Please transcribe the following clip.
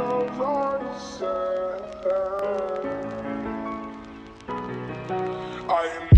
I admit